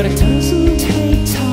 But it doesn't take time.